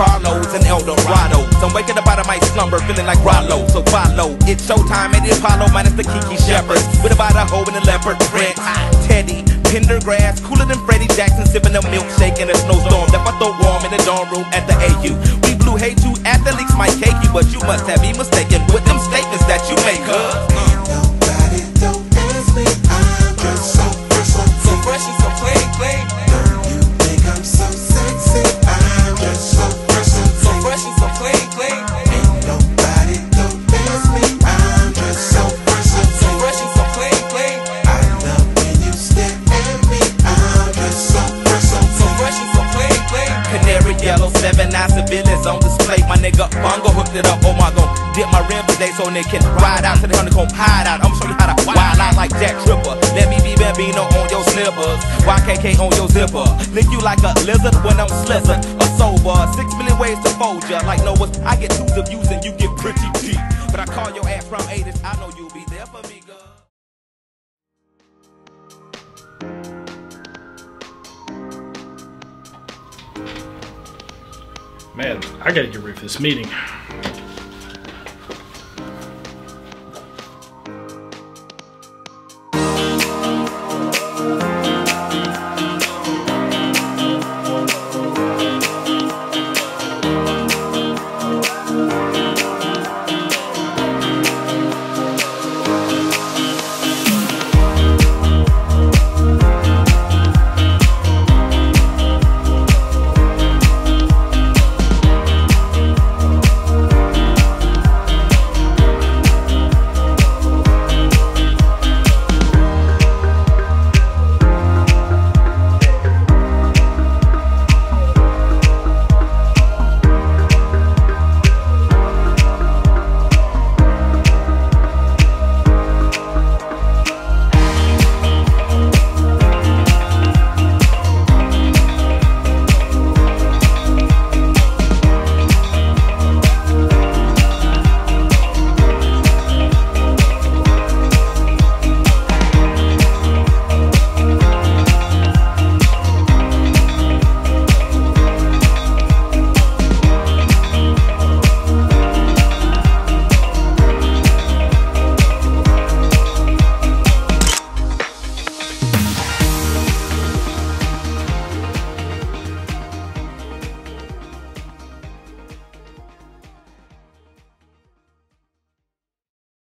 Carlos and Eldorado. I'm waking up out of my slumber, feeling like Rollo. So follow, it's showtime at the Apollo minus the Kiki Shepards. With about a hoe and a leopard print. Teddy, Pendergrass, cooler than Freddie Jackson, sipping a milkshake in a snowstorm. That I throw warm in the dorm room at the AU. We blew hate to athletes might cake you, but you must have me mistaken with them statements that you make, huh? My nigga Bongo hooked it up. Oh my god, dip my rim today so they can ride out to the honeycomb hide out. I'ma show you how to wild out like Jack Tripper. Let me be Bambino on your slippers. YKK on your zipper. Lick you like a lizard when I'm slizzard. A sober. Six million ways to fold ya. Like Noah's, I get twos of views and you get pretty deep. But I call your ass from 80s. I know you'll be there for me, girl. Man, I gotta get ready for this meeting.